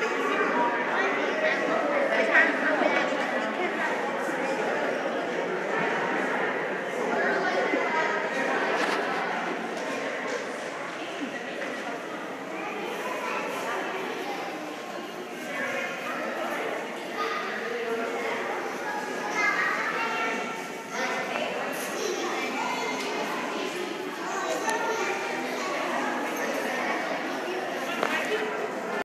money.